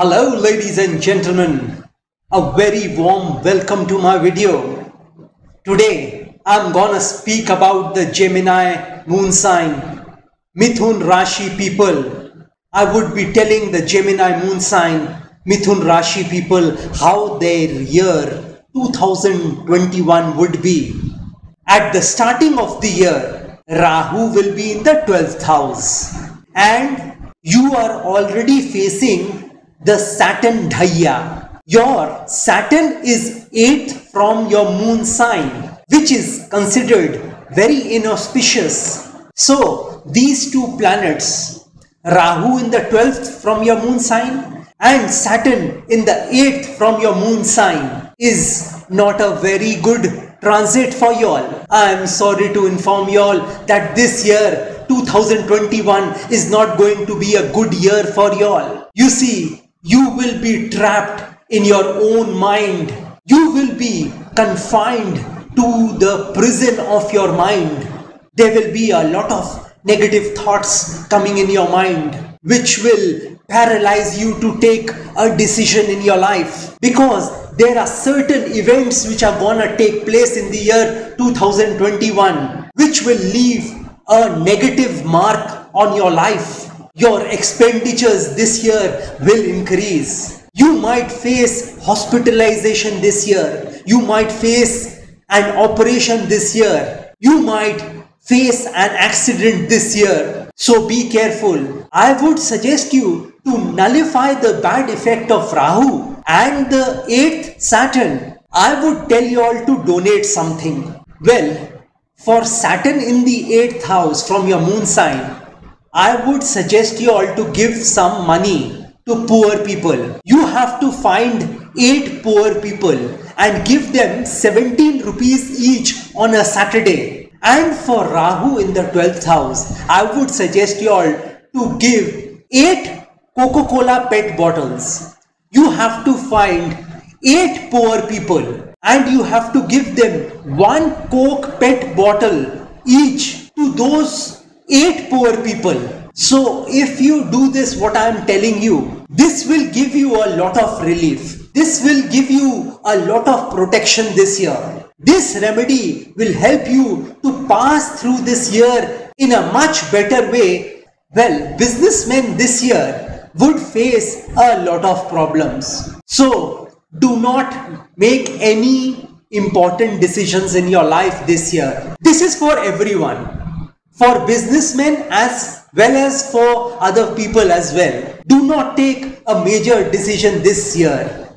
Hello ladies and gentlemen, a very warm welcome to my video. Today I'm gonna speak about the Gemini moon sign, Mithun Rashi people. I would be telling the Gemini moon sign, Mithun Rashi people how their year 2021 would be. At the starting of the year, Rahu will be in the 12th house and you are already facing the Saturn Dhaiya. Your Saturn is 8th from your moon sign, which is considered very inauspicious. So, these two planets, Rahu in the 12th from your moon sign and Saturn in the 8th from your moon sign, is not a very good transit for y'all. I am sorry to inform y'all that this year 2021 is not going to be a good year for y'all. You see, you will be trapped in your own mind. You will be confined to the prison of your mind. There will be a lot of negative thoughts coming in your mind, which will paralyze you to take a decision in your life because there are certain events which are gonna take place in the year 2021 which will leave a negative mark on your life your expenditures this year will increase. You might face hospitalization this year. You might face an operation this year. You might face an accident this year. So be careful. I would suggest you to nullify the bad effect of Rahu and the 8th Saturn. I would tell you all to donate something. Well, for Saturn in the 8th house from your moon sign, I would suggest you all to give some money to poor people. You have to find 8 poor people and give them 17 rupees each on a Saturday. And for Rahu in the 12th house, I would suggest you all to give 8 Coca-Cola pet bottles. You have to find 8 poor people and you have to give them one Coke pet bottle each to those eight poor people. So if you do this, what I am telling you, this will give you a lot of relief. This will give you a lot of protection this year. This remedy will help you to pass through this year in a much better way. Well, businessmen this year would face a lot of problems. So do not make any important decisions in your life this year. This is for everyone for businessmen as well as for other people as well. Do not take a major decision this year.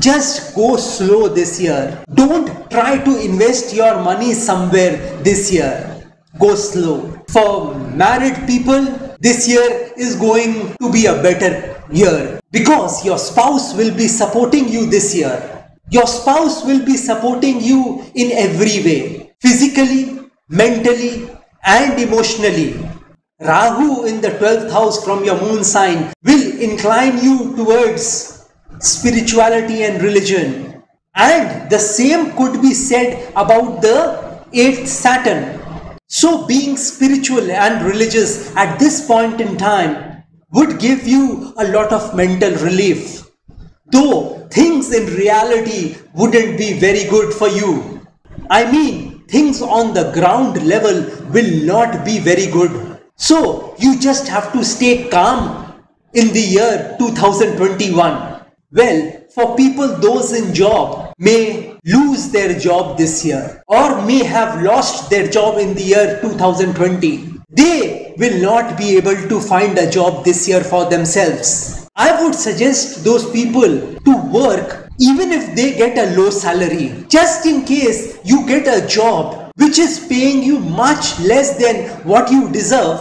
Just go slow this year. Don't try to invest your money somewhere this year. Go slow. For married people, this year is going to be a better year because your spouse will be supporting you this year. Your spouse will be supporting you in every way physically, mentally, and emotionally. Rahu in the 12th house from your moon sign will incline you towards spirituality and religion. And the same could be said about the 8th Saturn. So being spiritual and religious at this point in time would give you a lot of mental relief. Though things in reality wouldn't be very good for you. I mean, things on the ground level will not be very good. So you just have to stay calm in the year 2021. Well, for people those in job may lose their job this year or may have lost their job in the year 2020. They will not be able to find a job this year for themselves. I would suggest those people to work even if they get a low salary, just in case you get a job which is paying you much less than what you deserve,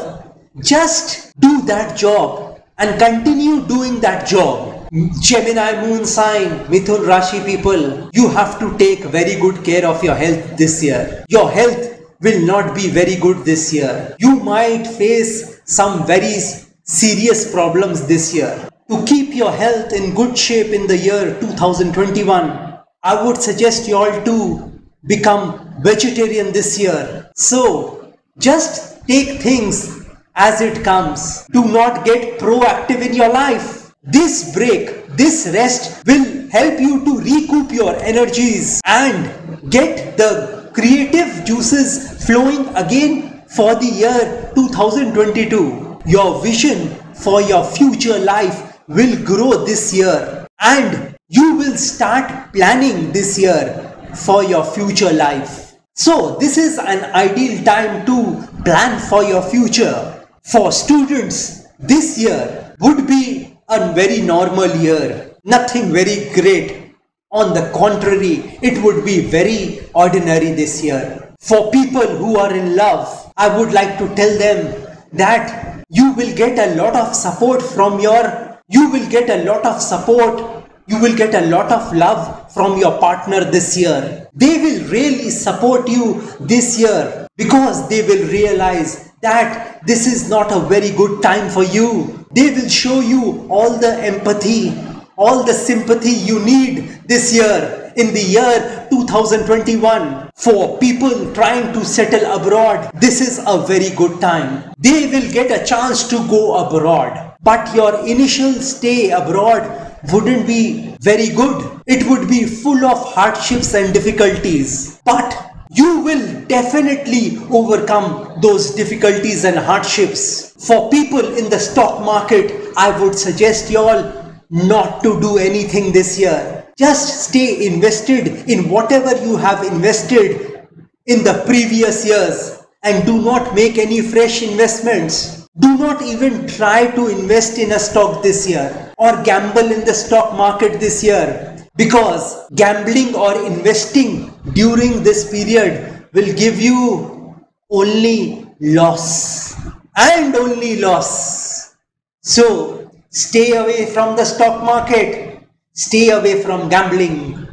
just do that job and continue doing that job. Gemini moon sign, Mithun Rashi people, you have to take very good care of your health this year. Your health will not be very good this year. You might face some very serious problems this year to keep your health in good shape in the year 2021, I would suggest you all to become vegetarian this year. So, just take things as it comes. Do not get proactive in your life. This break, this rest will help you to recoup your energies and get the creative juices flowing again for the year 2022. Your vision for your future life will grow this year and you will start planning this year for your future life. So this is an ideal time to plan for your future. For students, this year would be a very normal year, nothing very great. On the contrary, it would be very ordinary this year. For people who are in love, I would like to tell them that you will get a lot of support from your, you will get a lot of support you will get a lot of love from your partner this year. They will really support you this year because they will realize that this is not a very good time for you. They will show you all the empathy, all the sympathy you need this year in the year 2021 for people trying to settle abroad this is a very good time they will get a chance to go abroad but your initial stay abroad wouldn't be very good. It would be full of hardships and difficulties. But you will definitely overcome those difficulties and hardships. For people in the stock market, I would suggest you all not to do anything this year. Just stay invested in whatever you have invested in the previous years and do not make any fresh investments. Do not even try to invest in a stock this year or gamble in the stock market this year because gambling or investing during this period will give you only loss and only loss. So stay away from the stock market, stay away from gambling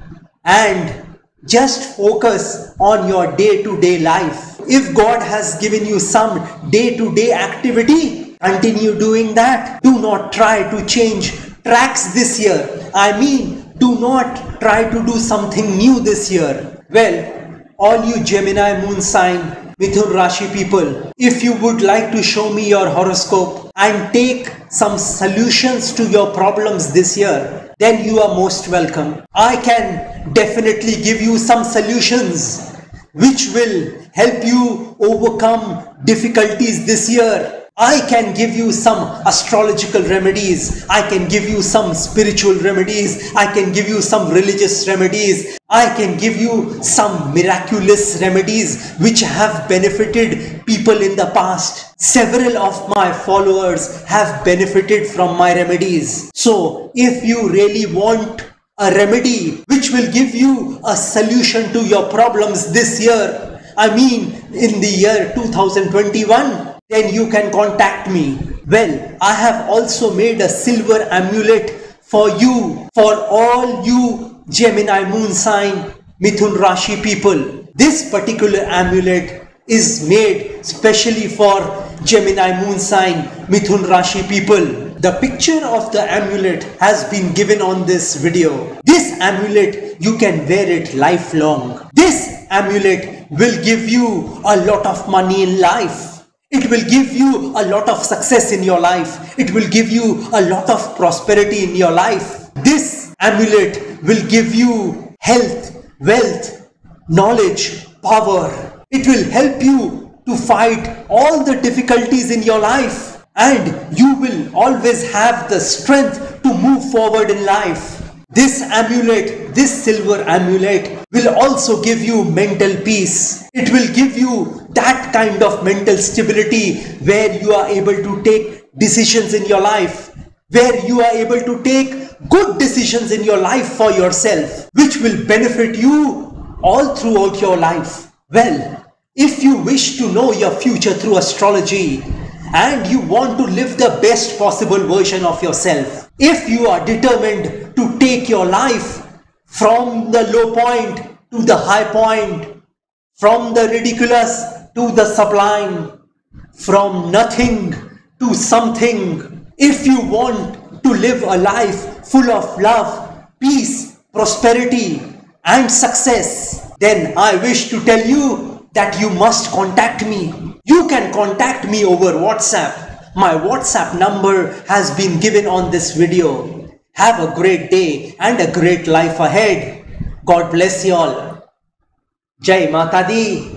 and just focus on your day to day life if God has given you some day to day activity, continue doing that. Do not try to change tracks this year. I mean, do not try to do something new this year. Well, all you Gemini moon sign, Mithun Rashi people, if you would like to show me your horoscope and take some solutions to your problems this year, then you are most welcome. I can definitely give you some solutions which will help you overcome difficulties this year. I can give you some astrological remedies. I can give you some spiritual remedies. I can give you some religious remedies. I can give you some miraculous remedies which have benefited people in the past. Several of my followers have benefited from my remedies. So if you really want a remedy which will give you a solution to your problems this year. I mean, in the year 2021, then you can contact me. Well, I have also made a silver amulet for you, for all you Gemini moon sign, Mithun Rashi people. This particular amulet is made specially for Gemini moon sign, Mithun Rashi people. The picture of the amulet has been given on this video. This amulet, you can wear it lifelong. This amulet will give you a lot of money in life. It will give you a lot of success in your life. It will give you a lot of prosperity in your life. This amulet will give you health, wealth, knowledge, power. It will help you fight all the difficulties in your life and you will always have the strength to move forward in life. This amulet, this silver amulet will also give you mental peace. It will give you that kind of mental stability where you are able to take decisions in your life, where you are able to take good decisions in your life for yourself, which will benefit you all throughout your life. Well, if you wish to know your future through astrology, and you want to live the best possible version of yourself. If you are determined to take your life from the low point to the high point, from the ridiculous to the sublime, from nothing to something, if you want to live a life full of love, peace, prosperity, and success, then I wish to tell you that you must contact me you can contact me over WhatsApp My WhatsApp number has been given on this video. Have a great day and a great life ahead. God bless you all. Jai Mata Di.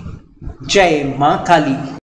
Jai Ma Kali.